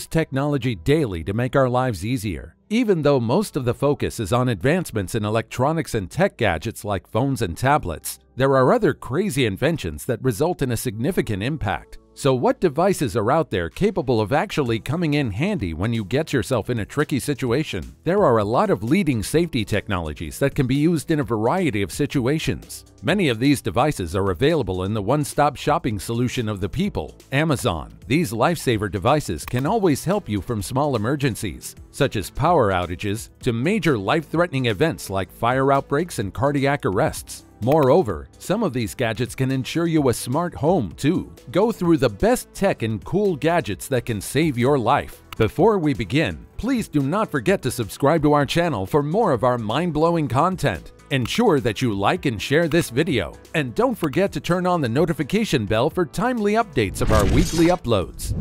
use technology daily to make our lives easier. Even though most of the focus is on advancements in electronics and tech gadgets like phones and tablets, there are other crazy inventions that result in a significant impact. So what devices are out there capable of actually coming in handy when you get yourself in a tricky situation? There are a lot of leading safety technologies that can be used in a variety of situations. Many of these devices are available in the one-stop shopping solution of the people, Amazon. These lifesaver devices can always help you from small emergencies, such as power outages, to major life-threatening events like fire outbreaks and cardiac arrests. Moreover, some of these gadgets can ensure you a smart home too. Go through the best tech and cool gadgets that can save your life. Before we begin, please do not forget to subscribe to our channel for more of our mind-blowing content. Ensure that you like and share this video, and don't forget to turn on the notification bell for timely updates of our weekly uploads.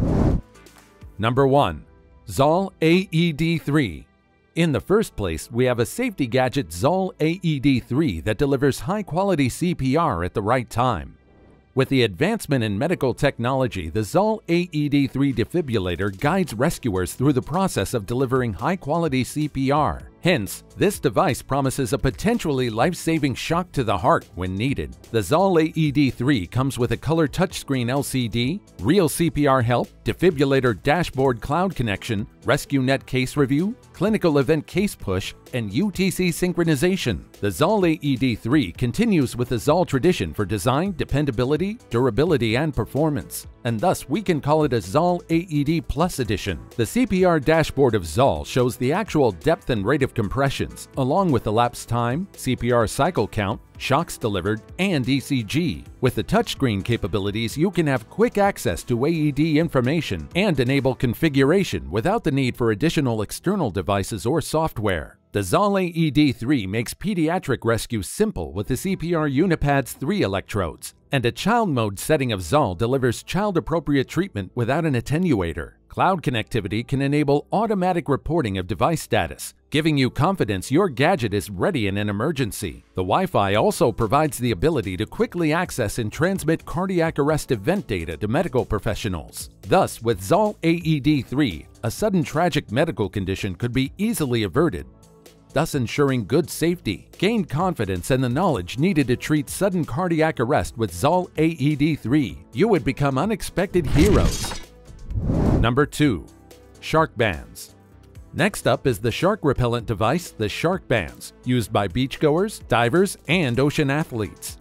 Number 1. Zoll AED3 in the first place, we have a safety gadget Zoll AED3 that delivers high-quality CPR at the right time. With the advancement in medical technology, the Zoll AED3 defibrillator guides rescuers through the process of delivering high-quality CPR. Hence, this device promises a potentially life-saving shock to the heart when needed. The Zoll AED3 comes with a color touchscreen LCD, real CPR help, defibrillator dashboard cloud connection, RescueNet case review, clinical event case push, and UTC synchronization. The Zoll AED3 continues with the Zoll tradition for design, dependability, durability, and performance, and thus we can call it a Zoll AED Plus edition. The CPR dashboard of Zoll shows the actual depth and rate of compressions, along with the elapsed time, CPR cycle count, shocks delivered, and ECG. With the touchscreen capabilities, you can have quick access to AED information and enable configuration without the need for additional external devices or software. The Zoll AED3 makes pediatric rescue simple with the CPR Unipads 3 electrodes, and a child mode setting of Zoll delivers child-appropriate treatment without an attenuator. Cloud connectivity can enable automatic reporting of device status, giving you confidence your gadget is ready in an emergency. The Wi-Fi also provides the ability to quickly access and transmit cardiac arrest event data to medical professionals. Thus, with Zoll AED3, a sudden tragic medical condition could be easily averted thus ensuring good safety. Gain confidence and the knowledge needed to treat sudden cardiac arrest with Zoll AED3. You would become unexpected heroes. Number 2. Sharkbanz Next up is the shark repellent device, the Sharkbanz, used by beachgoers, divers, and ocean athletes.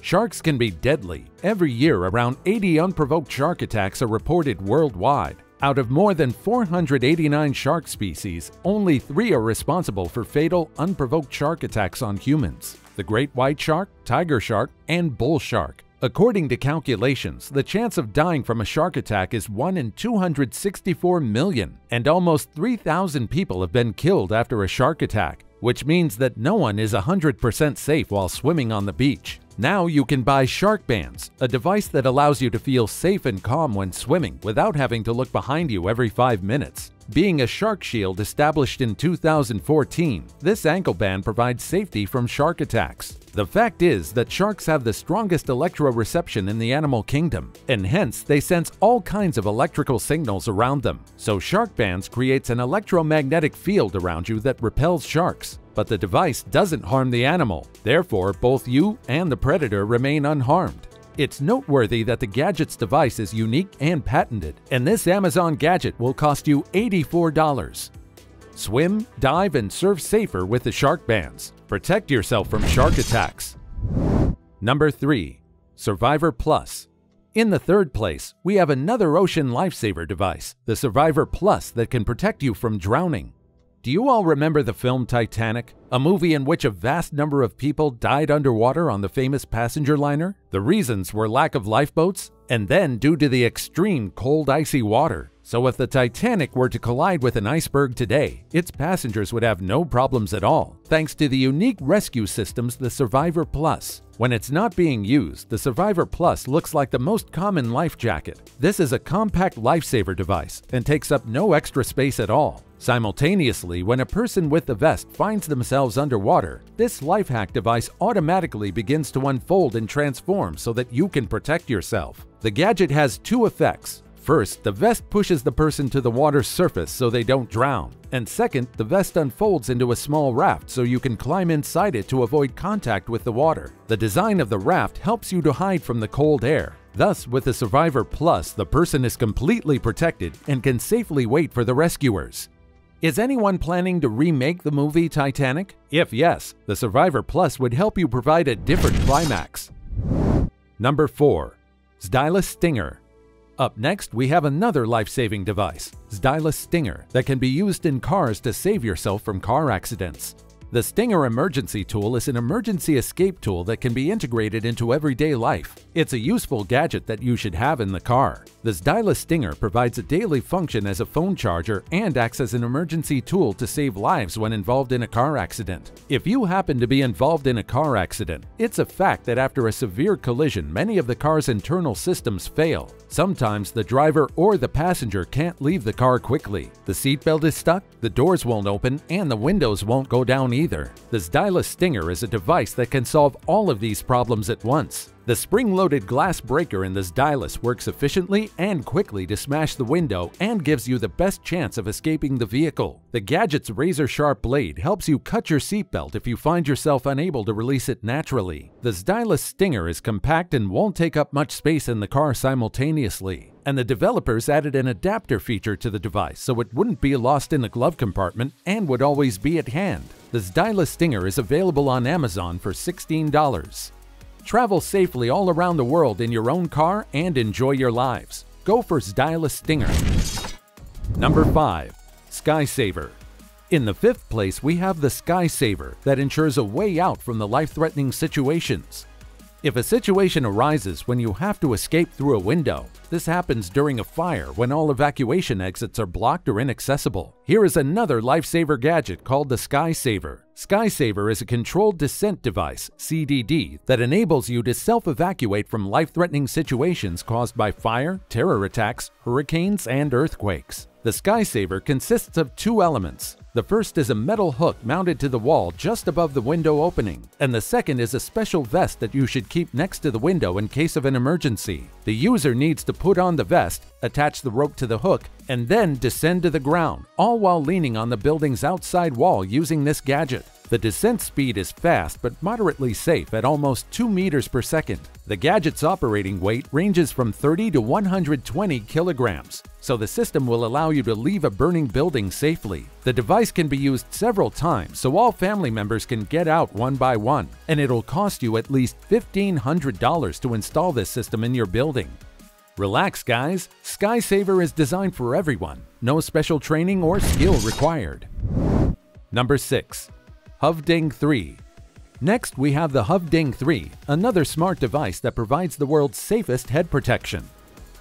Sharks can be deadly. Every year, around 80 unprovoked shark attacks are reported worldwide. Out of more than 489 shark species, only three are responsible for fatal, unprovoked shark attacks on humans the great white shark, tiger shark, and bull shark. According to calculations, the chance of dying from a shark attack is 1 in 264 million, and almost 3,000 people have been killed after a shark attack, which means that no one is 100% safe while swimming on the beach. Now you can buy Sharkbanz, a device that allows you to feel safe and calm when swimming without having to look behind you every 5 minutes. Being a shark shield established in 2014, this ankle band provides safety from shark attacks. The fact is that sharks have the strongest electroreception in the animal kingdom, and hence they sense all kinds of electrical signals around them. So Sharkbanz creates an electromagnetic field around you that repels sharks but the device doesn't harm the animal. Therefore, both you and the predator remain unharmed. It's noteworthy that the gadget's device is unique and patented, and this Amazon gadget will cost you $84. Swim, dive, and surf safer with the Sharkbanz. Protect yourself from shark attacks. Number 3. Survivor Plus in the third place, we have another ocean lifesaver device, the Survivor Plus that can protect you from drowning. Do you all remember the film Titanic? A movie in which a vast number of people died underwater on the famous passenger liner? The reasons were lack of lifeboats, and then due to the extreme cold icy water. So if the Titanic were to collide with an iceberg today, its passengers would have no problems at all, thanks to the unique rescue systems the Survivor Plus. When it's not being used, the Survivor Plus looks like the most common life jacket. This is a compact lifesaver device and takes up no extra space at all. Simultaneously, when a person with the vest finds themselves underwater, this life hack device automatically begins to unfold and transform so that you can protect yourself. The gadget has two effects. First, the vest pushes the person to the water's surface so they don't drown. And second, the vest unfolds into a small raft so you can climb inside it to avoid contact with the water. The design of the raft helps you to hide from the cold air. Thus, with the Survivor Plus, the person is completely protected and can safely wait for the rescuers. Is anyone planning to remake the movie Titanic? If yes, the Survivor Plus would help you provide a different climax. Number 4. Ztylus Stinger up next, we have another life-saving device, Ztylus Stinger, that can be used in cars to save yourself from car accidents. The Stinger Emergency Tool is an emergency escape tool that can be integrated into everyday life. It's a useful gadget that you should have in the car. The Ztylus Stinger provides a daily function as a phone charger and acts as an emergency tool to save lives when involved in a car accident. If you happen to be involved in a car accident, it's a fact that after a severe collision, many of the car's internal systems fail. Sometimes the driver or the passenger can't leave the car quickly. The seatbelt is stuck, the doors won't open, and the windows won't go down either. The Ztylus Stinger is a device that can solve all of these problems at once. The spring-loaded glass breaker in the stylus works efficiently and quickly to smash the window and gives you the best chance of escaping the vehicle. The gadget's razor-sharp blade helps you cut your seatbelt if you find yourself unable to release it naturally. The Ztylus Stinger is compact and won't take up much space in the car simultaneously. And the developers added an adapter feature to the device so it wouldn't be lost in the glove compartment and would always be at hand. The Ztylus Stinger is available on Amazon for $16. Travel safely all around the world in your own car and enjoy your lives. Go for Ztylus Stinger. Number 5. SkySaver in the fifth place, we have the SkySaver that ensures a way out from the life-threatening situations. If a situation arises when you have to escape through a window, this happens during a fire when all evacuation exits are blocked or inaccessible. Here is another lifesaver gadget called the SkySaver. SkySaver is a controlled descent device, CDD, that enables you to self-evacuate from life-threatening situations caused by fire, terror attacks, hurricanes, and earthquakes. The SkySaver consists of two elements, the first is a metal hook mounted to the wall just above the window opening, and the second is a special vest that you should keep next to the window in case of an emergency. The user needs to put on the vest, attach the rope to the hook, and then descend to the ground, all while leaning on the building's outside wall using this gadget. The descent speed is fast but moderately safe at almost 2 meters per second. The gadget's operating weight ranges from 30 to 120 kilograms, so the system will allow you to leave a burning building safely. The device can be used several times so all family members can get out one by one, and it'll cost you at least $1,500 to install this system in your building. Relax, guys. SkySaver is designed for everyone. No special training or skill required. Number 6. Hovding 3 Next, we have the Hovding 3, another smart device that provides the world's safest head protection.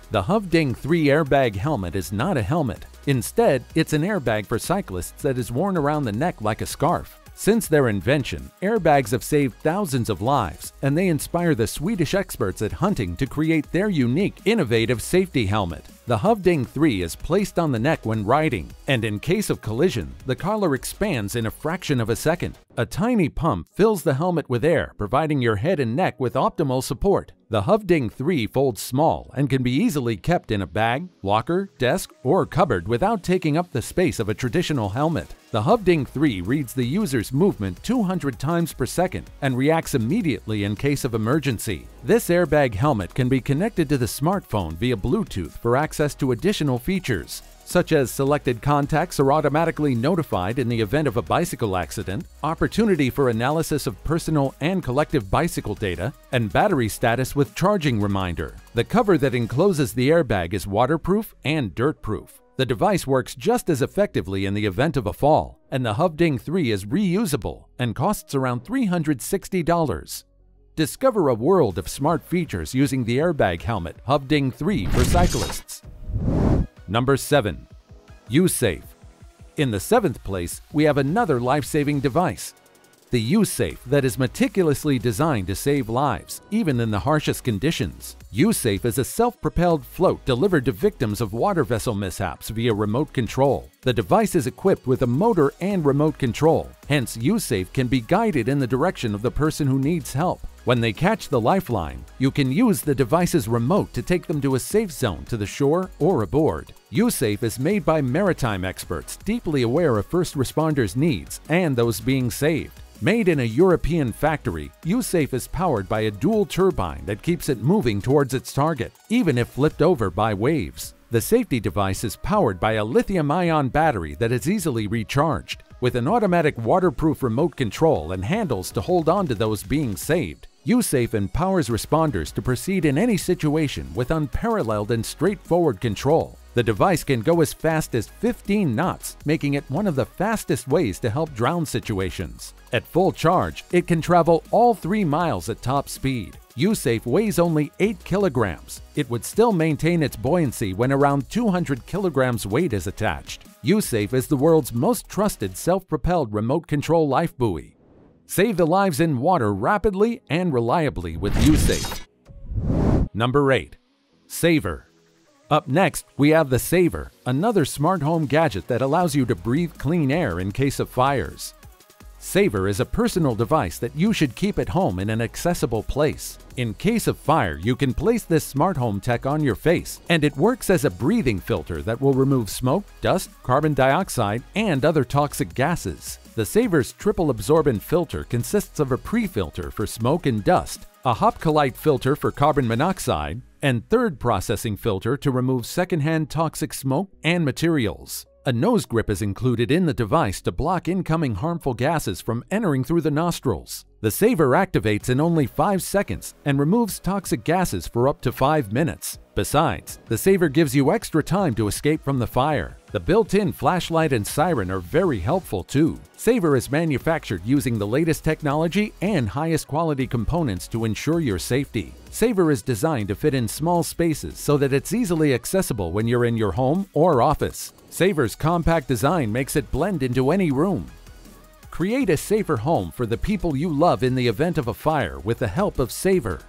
The Hovding 3 airbag helmet is not a helmet. Instead, it's an airbag for cyclists that is worn around the neck like a scarf. Since their invention, airbags have saved thousands of lives, and they inspire the Swedish experts at Hovding to create their unique, innovative safety helmet. The Hovding 3 is placed on the neck when riding, and in case of collision, the collar expands in a fraction of a second. A tiny pump fills the helmet with air, providing your head and neck with optimal support. The Hovding 3 folds small and can be easily kept in a bag, locker, desk, or cupboard without taking up the space of a traditional helmet. The Hovding 3 reads the user's movement 200 times per second and reacts immediately in case of emergency. This airbag helmet can be connected to the smartphone via Bluetooth for access to additional features, such as selected contacts are automatically notified in the event of a bicycle accident, opportunity for analysis of personal and collective bicycle data, and battery status with charging reminder. The cover that encloses the airbag is waterproof and dirt-proof. The device works just as effectively in the event of a fall, and the Hovding 3 is reusable and costs around $360. Discover a world of smart features using the airbag helmet Hovding 3 for cyclists. Number 7. USafe. In the seventh place, we have another life-saving device. The U-Safe that is meticulously designed to save lives, even in the harshest conditions. U-Safe is a self-propelled float delivered to victims of water vessel mishaps via remote control. The device is equipped with a motor and remote control, hence U-Safe can be guided in the direction of the person who needs help. When they catch the lifeline, you can use the device's remote to take them to a safe zone to the shore or aboard. U-Safe is made by maritime experts deeply aware of first responders' needs and those being saved. Made in a European factory, U-Safe is powered by a dual turbine that keeps it moving towards its target, even if flipped over by waves. The safety device is powered by a lithium-ion battery that is easily recharged, with an automatic waterproof remote control and handles to hold on to those being saved. U-Safe empowers responders to proceed in any situation with unparalleled and straightforward control. The device can go as fast as 15 knots, making it one of the fastest ways to help drown situations. At full charge, it can travel all 3 miles at top speed. U-Safe weighs only 8 kilograms. It would still maintain its buoyancy when around 200 kilograms weight is attached. U-Safe is the world's most trusted self-propelled remote control life buoy. Save the lives in water rapidly and reliably with U-Safe. Number 8. Saver Up next, we have the Saver, another smart home gadget that allows you to breathe clean air in case of fires. Saver is a personal device that you should keep at home in an accessible place. In case of fire, you can place this smart home tech on your face, and it works as a breathing filter that will remove smoke, dust, carbon dioxide, and other toxic gases. The Saver's triple absorbent filter consists of a pre-filter for smoke and dust, a Hopcalite filter for carbon monoxide, and third processing filter to remove secondhand toxic smoke and materials. A nose grip is included in the device to block incoming harmful gases from entering through the nostrils. The saver activates in only 5 seconds and removes toxic gases for up to 5 minutes. Besides, the saver gives you extra time to escape from the fire. The built-in flashlight and siren are very helpful too. Saver is manufactured using the latest technology and highest quality components to ensure your safety. Saver is designed to fit in small spaces so that it's easily accessible when you're in your home or office. Saver's compact design makes it blend into any room. Create a safer home for the people you love in the event of a fire with the help of Saver.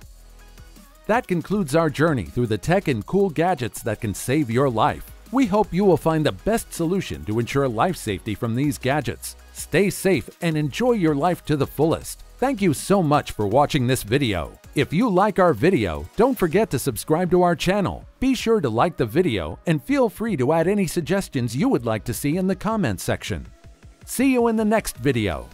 That concludes our journey through the tech and cool gadgets that can save your life. We hope you will find the best solution to ensure life safety from these gadgets. Stay safe and enjoy your life to the fullest. Thank you so much for watching this video. If you like our video, don't forget to subscribe to our channel. Be sure to like the video and feel free to add any suggestions you would like to see in the comments section. See you in the next video.